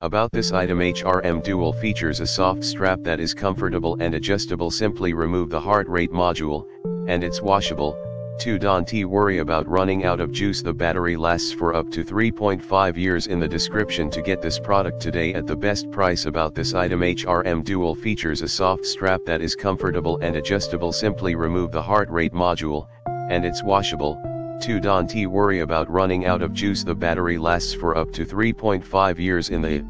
About this item HRM Dual features a soft strap that is comfortable and adjustable. Simply remove the heart rate module, and it's washable, 2 Don't worry about running out of juice. The battery lasts for up to 3.5 years in the description to get this product today at the best price. About this item HRM Dual features a soft strap that is comfortable and adjustable. Simply remove the heart rate module, and it's washable, 2 Don't worry about running out of juice. The battery lasts for up to 3.5 years in the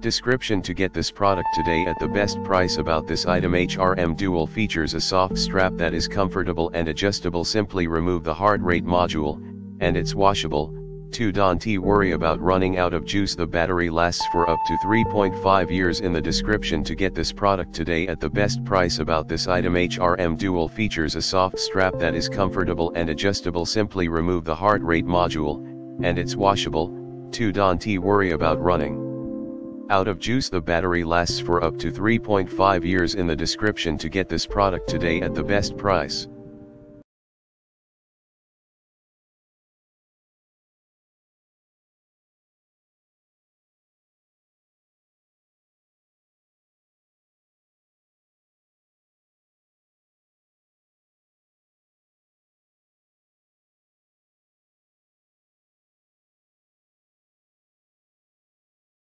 description to get this product today at the best price. About this item HRM Dual features a soft strap that is comfortable and adjustable. Simply remove the heart rate module, and it's washable, 2 Don't worry about running out of juice. The battery lasts for up to 3.5 years in the description. To get this product today at the best price about this item HRM Dual features a soft strap that is comfortable and adjustable. Simply remove the heart rate module, and it's washable, 2 Don't worry about running out of juice. The battery lasts for up to 3.5 years in the description. To get this product today at the best price.